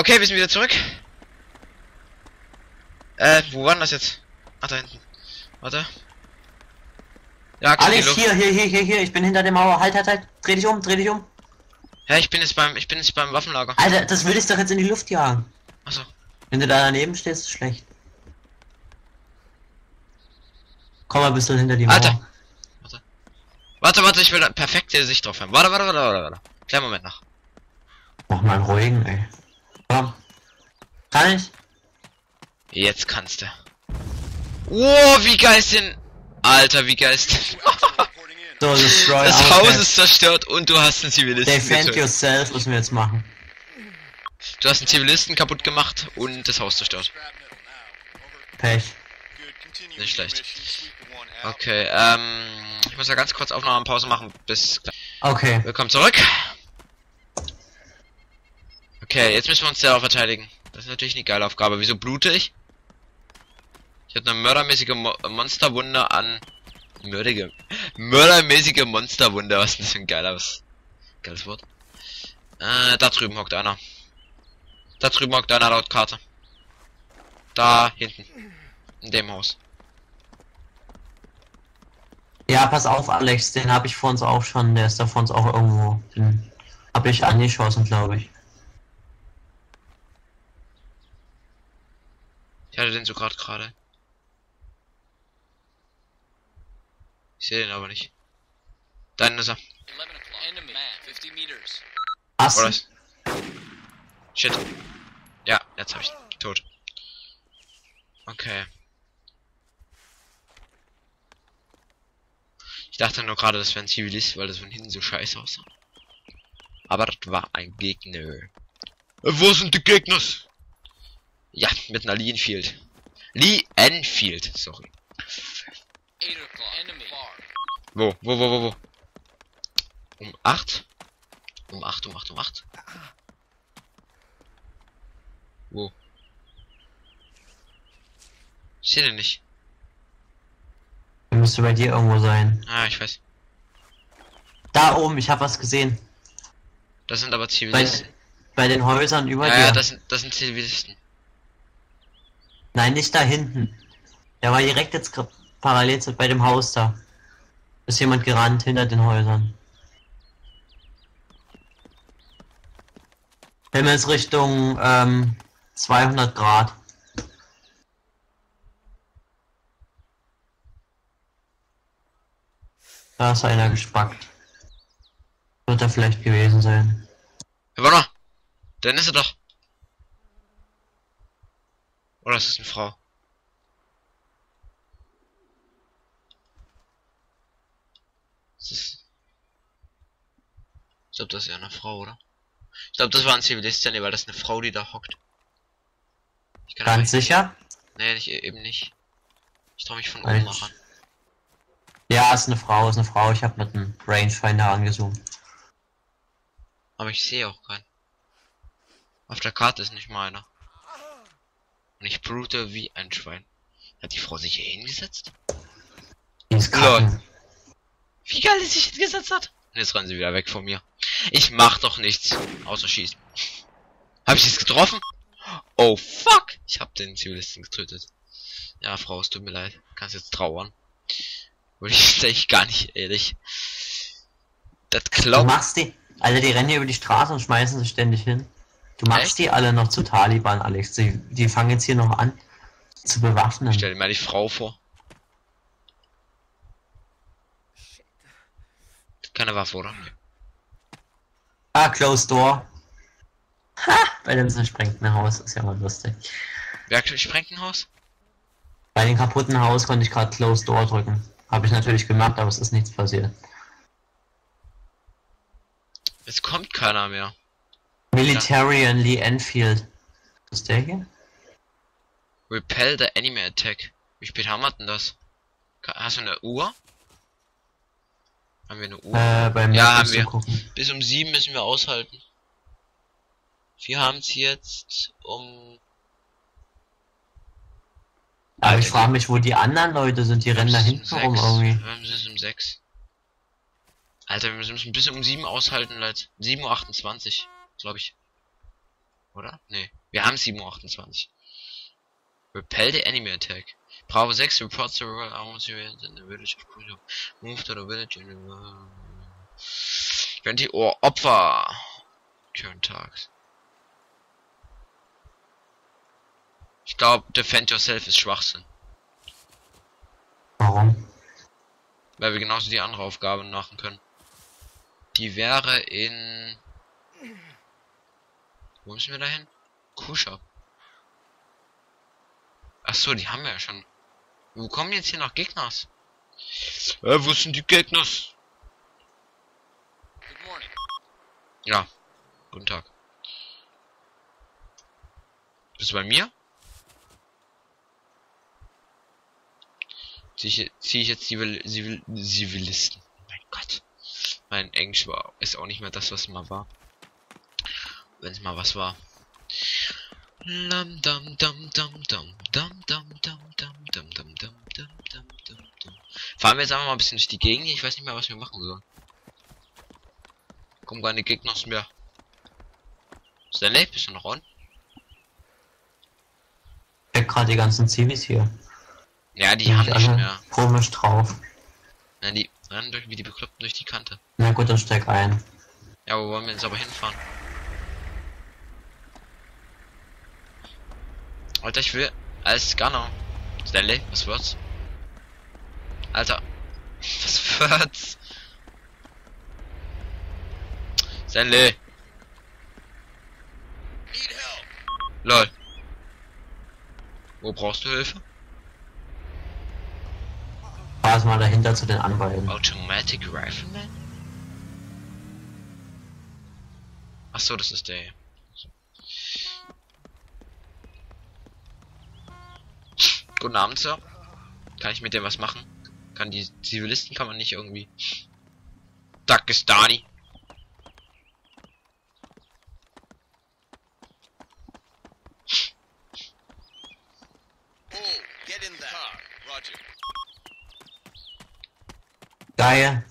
okay, wir sind wieder zurück. Äh, wo war denn das jetzt? Ach, da hinten. Warte. Ja, Alex, hier, hier, hier, hier, hier, ich bin hinter der Mauer. Halt, halt, halt. Dreh dich um, dreh dich um. Ja, ich bin jetzt beim, ich bin jetzt beim Waffenlager. Alter, das würde ich doch jetzt in die Luft jagen. Achso. Wenn du da daneben stehst, ist schlecht. Komm mal ein bisschen hinter die Mauer. Alter. Warte, warte, ich will da perfekte Sicht drauf haben. Warte, warte, warte, warte, warte. Kleinen Moment noch. Mach mal einen ruhigen, ey. Komm. Kann ich? Jetzt kannst du. Wow, wie geil ist denn... Alter, wie geil ist denn... So, destroy Das Haus ist zerstört und du hast einen Zivilisten Defend getötet. yourself müssen wir jetzt machen. Du hast einen Zivilisten kaputt gemacht und das Haus zerstört. Pech. Nicht schlecht. Okay, ähm... Ich muss ja ganz kurz Aufnahmepause machen. Bis gleich. Okay. Willkommen zurück. Okay, jetzt müssen wir uns selber verteidigen. Das ist natürlich eine geile Aufgabe. Wieso blute ich? Ich habe eine mördermäßige Mo Monsterwunde an... Mördige... Mördermäßige Monsterwunde. Was ist das für ein geiles... Geiles Wort. Äh, da drüben hockt einer. Da drüben hockt einer laut Karte. Da hinten. In dem Haus. Ja, pass auf, Alex, den habe ich vor uns auch schon. Der ist da vor uns auch irgendwo. Den habe ich angeschossen, glaube ich. Ich hatte den so gerade gerade. Ich sehe den aber nicht. Da hinten ist er. 11 o'clock. Enemy. 50 meters. Hast Oder ist... Shit. Ja, jetzt habe ich ihn tot. Okay. Ich dachte nur gerade, das wäre ein Zivilist, weil das von hinten so scheiße aussah. Aber das war ein Gegner. Wo sind die Gegner? Ja, mit einer Lee Enfield. Lee Enfield, sorry. 8 o'clock. Enemy. Far. Wo, wo, wo, wo, wo? Um 8? Um 8, um 8, um 8? Wo? Ich sehe den nicht. Der müsste bei dir irgendwo sein. Ah, ich weiß. Da oben, ich habe was gesehen. Das sind aber Bei, Zivilisten. bei den Häusern über Ja, dir. ja, das sind, das sind Zivilisten. Nein, nicht da hinten. Der war direkt jetzt parallel zu, bei dem Haus da. Ist jemand gerannt hinter den Häusern. Himmel ist Richtung ähm, 200 Grad. Da ist einer gespackt. Wird er vielleicht gewesen sein. Warte mal. Dann ist er doch. Oder ist es eine Frau? Das ist... Ich glaube, das ist ja eine Frau, oder? Ich glaube, das war ein Zivilist, nee, weil das ist eine Frau, die da hockt. Ich kann Ganz sicher? Nee, nicht, eben nicht. Ich trau mich von oben ich- noch ran. Ja, ist eine Frau, ist eine Frau. Ich habe mit einem Rangefinder angezoomt. Aber ich sehe auch keinen. Auf der Karte ist nicht mal einer. Und ich brute wie ein Schwein. Hat die Frau sich hier hingesetzt? Ist kacken. Wie geil die sich hingesetzt hat? Und jetzt rennen sie wieder weg von mir. Ich mach doch nichts. Außer schießen. Hab ich jetzt getroffen? Oh fuck! Ich hab den Zivilisten getötet. Ja, Frau, es tut mir leid. Kannst jetzt trauern. Würde ich jetzt echt gar nicht, ehrlich. Das Du glaubt. machst die. Alter, die rennen hier über die Straße und schmeißen sich ständig hin. Du machst Echt? die alle noch zu Taliban, Alex. Die, die fangen jetzt hier noch an zu bewaffnen. Stell dir mal die Frau vor. Keine Waffe, oder? Ah, closed door. Ha! Bei dem zersprengten Haus ist ja mal lustig. Wer sprengt ein Haus? Bei dem kaputten Haus konnte ich gerade closed door drücken. Habe ich natürlich gemacht, aber es ist nichts passiert. Jetzt kommt keiner mehr. Militarian Lee Enfield. Ist der hier? Repel the Enemy Attack. Wie spät haben wir denn das? Hast du eine Uhr? Haben wir eine Uhr? Äh, bei mir Ja, haben wir. gucken. Bis um sieben müssen wir aushalten. Wir haben es jetzt um. Aber ich Alter, frage mich, wo die anderen Leute sind. Die rennen da hinten um rum irgendwie. Wir müssen es um sechs. Alter, wir müssen bis um sieben aushalten, Leute. 7.28 Uhr, glaube ich. Oder? Nee. Wir haben 7.28 Repel the enemy attack. Bravo 6 reports the royal arms units in the village of Kujo. Move to the village in the... 20 Uhr Opfer. Current Tags. Ich glaube, Defend Yourself ist Schwachsinn. Warum? Weil wir genauso die andere Aufgabe machen können. Die wäre in... Wo müssen wir da hin? Kushab. Ach so, die haben wir ja schon. Wo kommen jetzt hier noch Gegners? Äh, wo sind die Gegners? Good morning. Ja. Guten Tag. Bist du bei mir? Zieh ich, zieh ich jetzt Zivil, Zivil, Zivilisten. Mein Gott. Mein Englisch war, ist auch nicht mehr das, was mal war. Wenn es mal was war. Lam dam dam dam dam dam dam dam dam dam dam dam dam dam dam dam. Fahren wir jetzt einfach mal ein bisschen durch die Gegend. Ich weiß nicht mehr, was wir machen sollen. Kommen keine Gegner mehr. Stanley, bist du noch on? Ich gerade die ganzen Zivis hier. Ja, die Die haben nicht mehr. komisch drauf. Nein, die rennen durch wie die Bekloppten durch die Kante. Na gut, dann steig ein. Ja, wo wollen wir jetzt aber hinfahren? Alter, ich will als Gunner. Stanley, was wird's? Alter, was wird's? Stanley, Need help. lol. Wo brauchst du Hilfe? Fahr mal dahinter zu den Anwälten. Automatic Rifleman? Ach so, das ist der. hier. So. Guten Abend, Sir. Kann ich mit dem was machen? Kann die Zivilisten kann man nicht irgendwie. Dagestani. Oh, get in that car. Roger. Geil.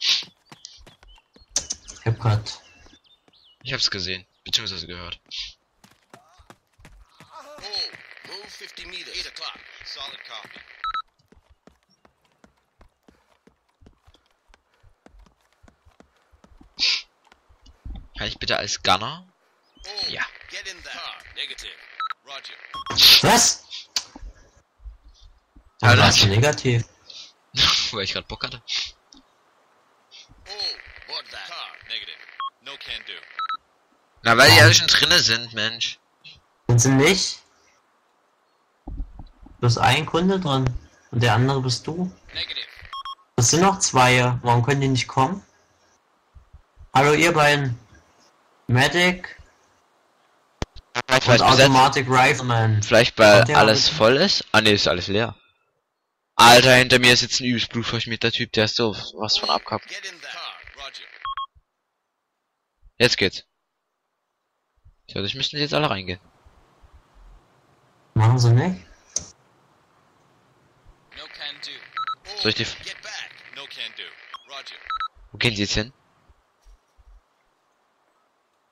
Ich hab grad. Ich hab's gesehen, beziehungsweise gehört. Kann ich bitte als Gunner? Ja. Was? Aber das ist negativ. Weil ich gerade Bock hatte. Na, weil die alle schon drinne sind, Mensch. Sind sie nicht? Du bist ein Kunde drin. Und der andere bist du. Negative. Das sind noch zwei. Warum können die nicht kommen? Hallo ihr beiden. Medic Vielleicht, und vielleicht, besetzt, Automatic Rifleman. vielleicht weil alles mal voll ist? Ah ne, ist alles leer. Alter, hinter mir sitzt ein übelst blutverschmierter Typ, der ist so was von abkappt. Jetzt geht's. Das müssten sie jetzt alle reingehen. Machen sie nicht? Soll ich die... Roger. Wo gehen sie jetzt hin?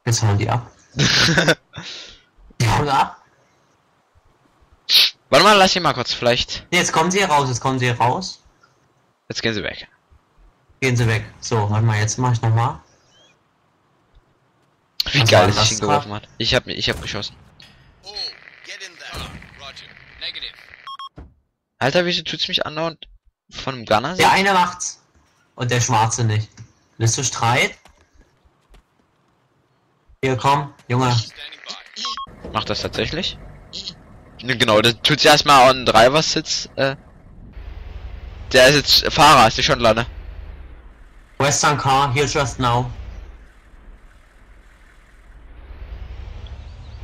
Jetzt hauen die ab. Die hauen ab. Warte mal, lass ihn mal kurz, vielleicht. Nee, Jetzt kommen sie hier raus. Jetzt kommen sie hier raus. Jetzt gehen sie weg. Gehen sie weg. So, warte mal, jetzt mach ich nochmal. Wie Was geil war es das sich hingeworfen hat. Ich hab, ich hab geschossen. Oh, get in that car. Roger. Negative. Alter, wieso tut's mich andauernd von einem Gunner? Der eine macht's. Und der Schwarze nicht. Willst du Streit? Hier, komm, Junge. Macht das tatsächlich? Ne, genau, das tut's erstmal on Driver Sitz, äh. Der ist jetzt Fahrer, ist die schon lange. Western Car, here just now.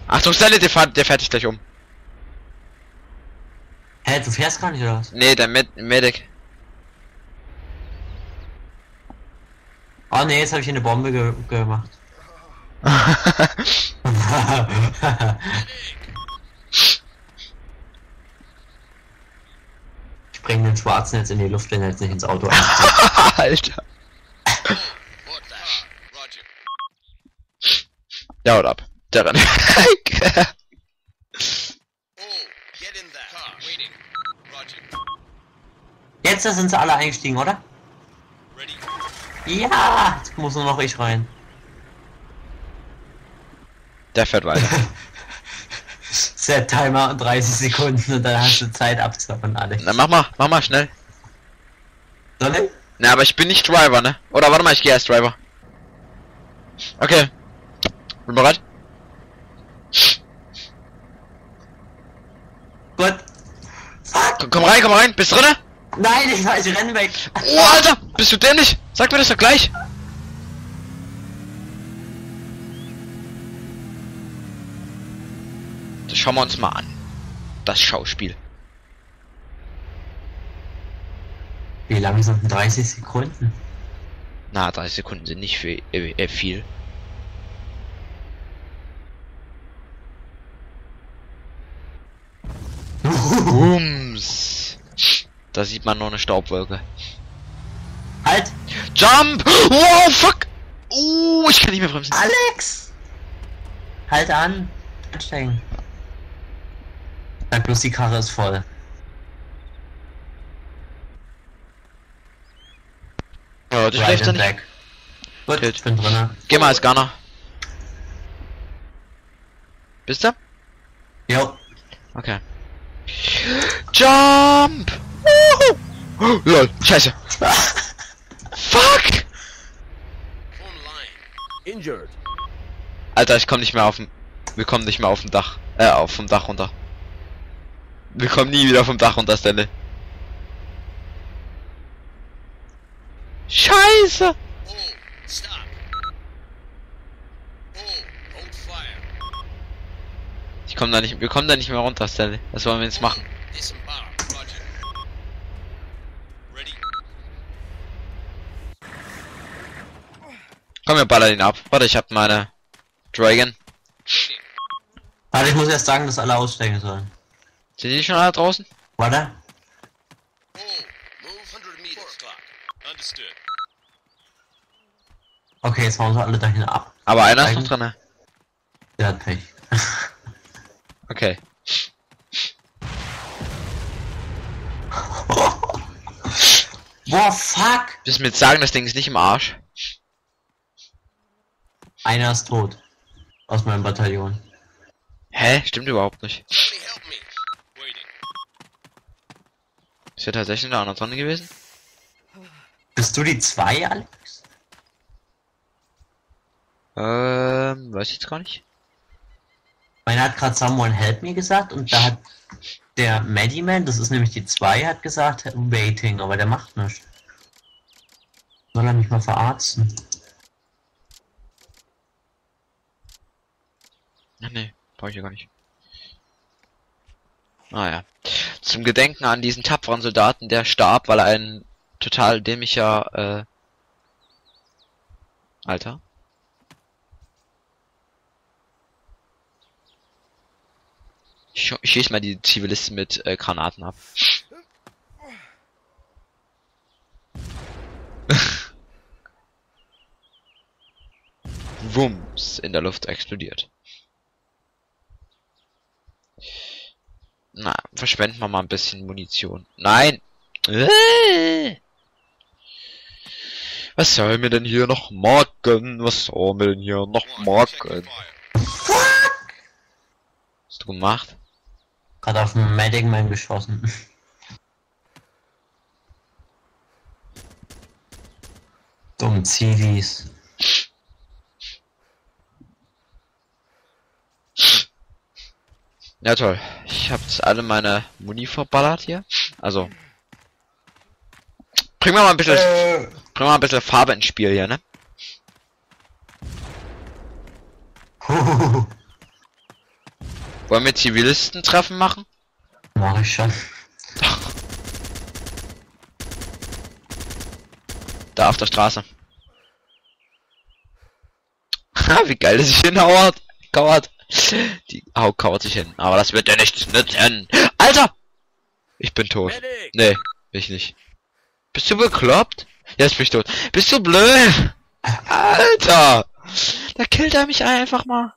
Achtung, Stanley, der, fährt, der fährt dich gleich um. Hä, du fährst gar nicht, oder was? Nee, der Med Medic. Oh ne, jetzt habe ich hier eine Bombe ge gemacht. ich bringe den Schwarzen jetzt in die Luft, wenn er jetzt nicht ins Auto ein. Alter. Ja, haut ab. Der rennt. Oh. Jetzt sind sie alle eingestiegen, oder? Ja! Jetzt muss nur noch ich rein. Der fährt weiter. Set Timer 30 Sekunden und dann hast du Zeit abzuhauen, alle. Na, mach mal, mach mal schnell. Soll ich? Na, aber ich bin nicht Driver, ne? Oder warte mal, ich gehe als Driver. Okay. Bin bereit? Gut. Fuck! Komm, komm rein, komm rein. Bist drinne? Nein, ich, ich renn weg. Oh, Alter! Bist du dämlich? Sag mir das doch gleich. Das schauen wir uns mal an. Das Schauspiel. Wie lang sind denn 30 Sekunden? Na, 30 Sekunden sind nicht viel. Äh, äh, viel. Bums. Da sieht man noch eine Staubwolke. Halt! Jump! Wow, fuck! Uh, ich kann nicht mehr bremsen. Alex! Halt an! Ansteigen. Sag bloß, die Karre ist voll. Ja, das Right schläft and nicht. Gut, ich bin drinne. Geh mal als Gunner. Bist du? Jo. Okay. Jump! Lol, scheiße. Fuck! Online. Injured. Alter, ich komm nicht mehr auf dem... Wir kommen nicht mehr auf dem Dach. Äh, auf vom Dach runter. Wir kommen nie wieder vom Dach runter, Stelle. Scheiße! Oh, stop. Oh, hold fire. Ich komm da nicht... Wir kommen da nicht mehr runter, Stelle. Was wollen wir jetzt machen? Komm, wir ballern ihn ab. Warte, ich hab meine... Dragon. Warte, ich muss erst sagen, dass alle aussteigen sollen. Sind die schon alle draußen? Warte. Move 100 meters. Clock. Understood. Okay, jetzt hauen sie alle dahin ab. Aber einer ist noch drin? Der hat Pech. Okay. Boah, fuck! Willst du mir jetzt sagen, das Ding ist nicht im Arsch? Einer ist tot. Aus meinem Bataillon. Hä? Stimmt überhaupt nicht. Ist ja tatsächlich eine andere drin gewesen? Bist du die zwei, Alex? Ähm, weiß ich jetzt gar nicht. Meiner hat gerade Someone Help Me gesagt und da hat der Maddyman, das ist nämlich die zwei, hat gesagt Waiting, aber der macht nichts. Soll er mich mal verarzten? Nee, brauche ich ja gar nicht. Naja. Zum Gedenken an diesen tapferen Soldaten, der starb, weil er ein total dämlicher, äh... Alter. Ich ich schieß mal die Zivilisten mit äh, Granaten ab. Wumms in der Luft explodiert. Na, verschwenden wir mal ein bisschen Munition. Nein! Äh! Was soll mir denn hier noch morgen? Was soll mir denn hier noch morgen? Hast du gemacht? Gerade auf den Maddyman geschossen. Dumm Zivis. Ja toll. Ich hab jetzt alle meine Muni verballert hier. Also. Bring mal mal ein bisschen, bring mal ein bisschen Farbe ins Spiel hier, ne? Wollen wir Zivilisten-Treffen machen? Mach ich schon. Da auf der Straße. Ha, wie geil das sich hinhauert. Kauert. Die Hau kaut sich hin. Aber das wird ja nichts nützen. Alter! Ich bin tot. Nee, bin ich nicht. Bist du bekloppt? Jetzt bin ich tot. Bist du blöd? Alter! Da killt er mich einfach mal.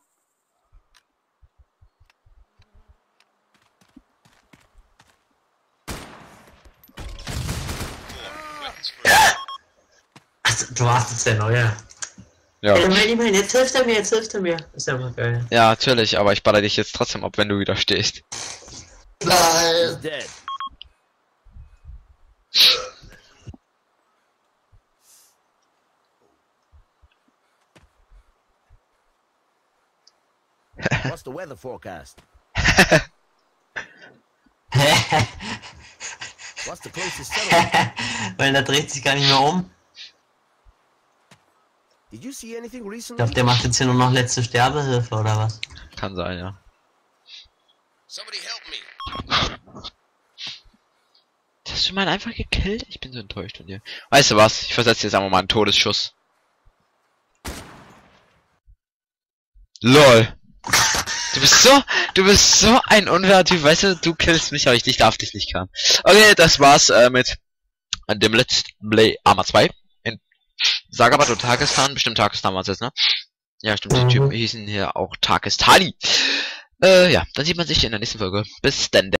Ah! Also, du warst jetzt der Neue. Ja. Ey, Mediman, jetzt hilft er mir, jetzt hilft er mir. Ist ja mal geil. Ja, natürlich, aber ich baller dich jetzt trotzdem ab, wenn du wieder stehst. Dead. What's the weather forecast? What's the closest settlement? Weil der dreht sich gar nicht mehr um. Did you see anything Ich recently? glaube, der macht jetzt hier nur noch letzte Sterbehilfe oder was? Kann sein, ja. Somebody help me. Hast du mal einfach gekillt? Ich bin so enttäuscht von dir. Weißt du was? Ich versetze jetzt einfach mal einen Todesschuss. LOL. Du bist so, du bist so ein unwehrer Typ, weißt du, du killst mich, aber ich, ich darf dich nicht killen. Okay, das war's äh, mit dem Let's Play Arma 2 in Sagabat und Takistan. Bestimmt Takistan war's jetzt, ne? Ja, stimmt, die Mhm. Typen hießen hier auch Takistani. Äh, ja, dann sieht man sich in der nächsten Folge. Bis dann.